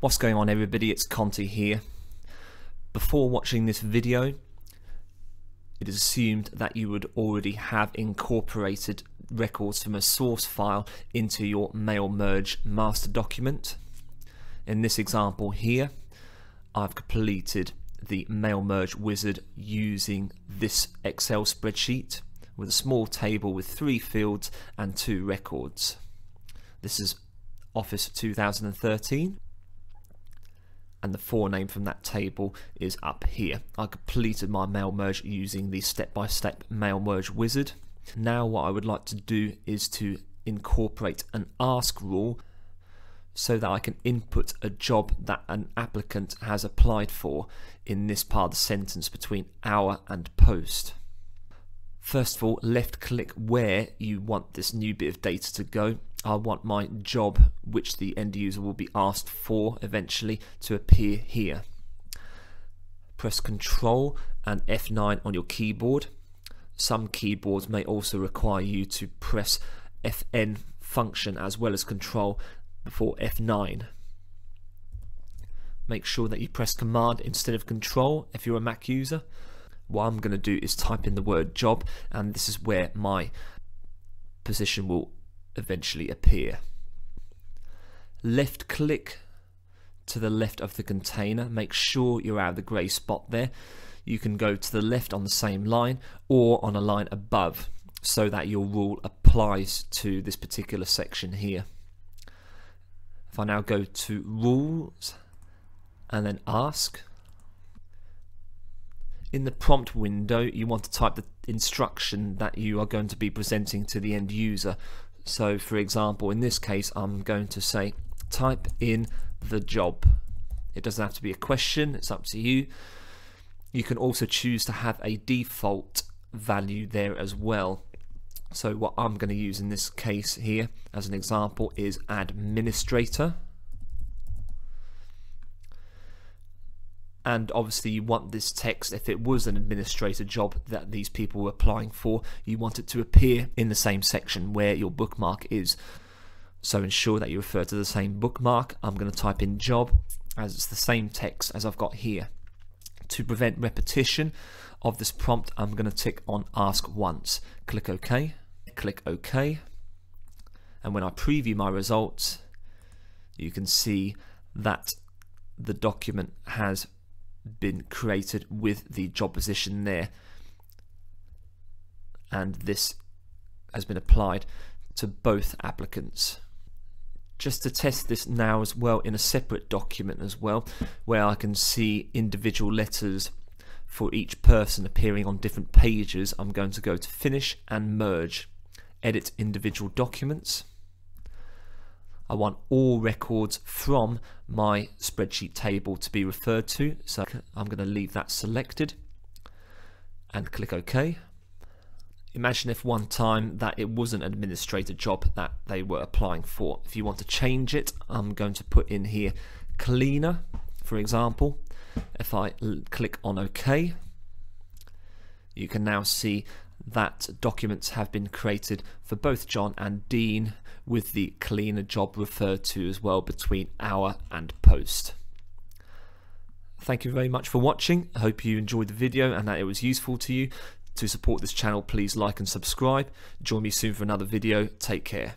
What's going on everybody, it's Conti here. Before watching this video, it is assumed that you would already have incorporated records from a source file into your mail merge master document. In this example here, I've completed the mail merge wizard using this Excel spreadsheet with a small table with three fields and two records. This is Office 2013 and the forename from that table is up here. I completed my mail merge using the step-by-step -step mail merge wizard. Now what I would like to do is to incorporate an ask rule so that I can input a job that an applicant has applied for in this part of the sentence between hour and post. First of all, left click where you want this new bit of data to go. I want my job, which the end user will be asked for eventually, to appear here. Press Control and F9 on your keyboard. Some keyboards may also require you to press Fn function as well as Control before F9. Make sure that you press Command instead of Control if you're a Mac user what I'm going to do is type in the word job and this is where my position will eventually appear. Left click to the left of the container, make sure you're out of the grey spot there. You can go to the left on the same line or on a line above so that your rule applies to this particular section here. If I now go to rules and then ask, in the prompt window you want to type the instruction that you are going to be presenting to the end user so for example in this case I'm going to say type in the job. It doesn't have to be a question it's up to you. You can also choose to have a default value there as well. So what I'm going to use in this case here as an example is administrator and obviously you want this text if it was an administrator job that these people were applying for you want it to appear in the same section where your bookmark is. So ensure that you refer to the same bookmark. I'm going to type in job as it's the same text as I've got here. To prevent repetition of this prompt I'm going to tick on ask once. Click OK click OK. And when I preview my results you can see that the document has been created with the job position there. And this has been applied to both applicants. Just to test this now as well in a separate document as well where I can see individual letters for each person appearing on different pages I'm going to go to finish and merge. Edit individual documents I want all records from my spreadsheet table to be referred to. So I'm going to leave that selected and click OK. Imagine if one time that it was an administrator job that they were applying for. If you want to change it, I'm going to put in here cleaner, for example. If I click on OK, you can now see that documents have been created for both John and Dean with the cleaner job referred to as well between hour and post. Thank you very much for watching. I hope you enjoyed the video and that it was useful to you. To support this channel, please like and subscribe. Join me soon for another video. Take care.